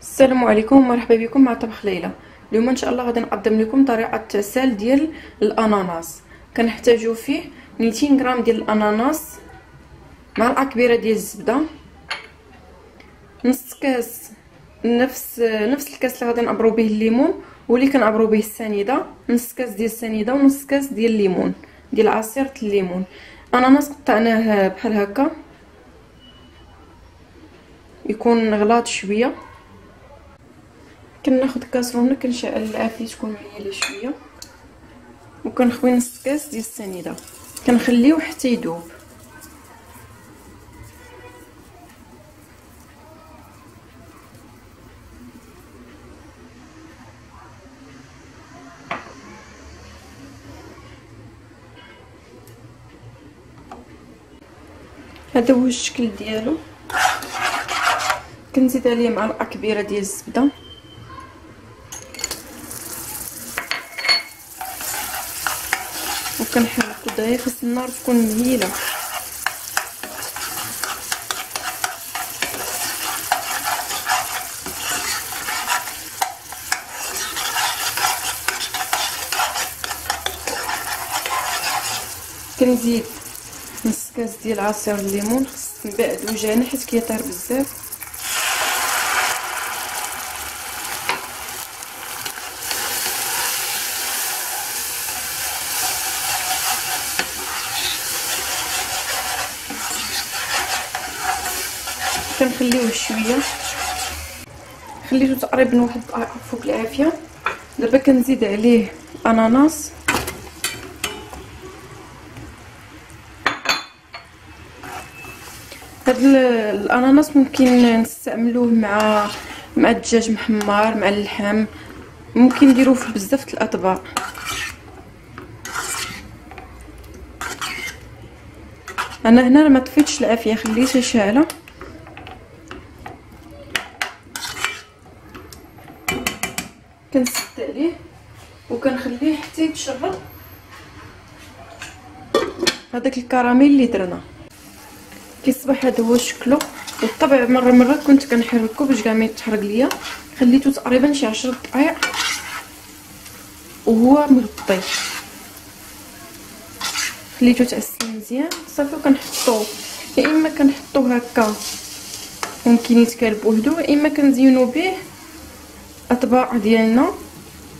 السلام عليكم ومرحبا بكم مع طبخ ليلى. اليوم إن شاء الله غادي نقدم لكم طريقة عسل ديال الأناناس. كنحتاجو فيه 200 غرام ديال الأناناس معلقه كبيره ديال الزبدة. نص كاس نفس نفس الكاس اللي غادي نعبرو به الليمون واللي كنعبرو به السنيدة. نص كاس ديال السنيدة ونص كاس ديال الليمون ديال عصير الليمون. أناناس قطعناه بحال هكا. يكون غلاط شوية. كناخذ كاسرونه كنشعل العافية تكون مليله شوية. وكنخوي نص كاس ديال السنيدة. كنخليوه حتى يذوب هذا هو الشكل ديالو. كنزيد عليه معلقة كبيرة ديال الزبدة. وكنحركو دغيا خاص النار تكون مهيلة. كنزيد نص كاس ديال عصير الليمون خص نبعد وجهنا حيت كيطير بزاف. كنخليوه شوية. خليته تقريبا واحد الدقائق فوق العافية. دابا كنزيد عليه أناناس. هاد الأناناس ممكن نستعملوه مع مع الدجاج محمر مع اللحم. ممكن نديروه في بزاف الأطباق. أنا هنا ما طفيتش العافية خليتها شاعله كنسد عليه وكنخليه حتى يتشرب. هذاك الكراميل اللي درنا. كيصبح هذا هو شكله. بالطبع مرة مرة كنت كنحركو باش كاع ما يتحرق ليا. خليته تقريبا شي 10 دقائق وهو مغطي. خليته تعسل مزيان. صافي كنحطو يا إما كنحطو هكا. ممكن يتكال بوحدو يا إما كنزينو به. أطباق ديالنا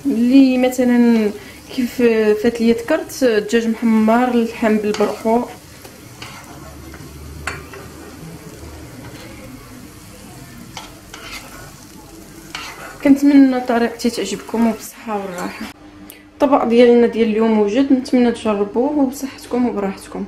اللي مثلا كيف فات لي ذكرت الدجاج محمر اللحم بالبرقوق كنتمنى طريقتي تعجبكم وبصحه والراحة. الطبق ديالنا ديال اليوم وجد نتمنى تجربوه وبصحتكم وبراحتكم.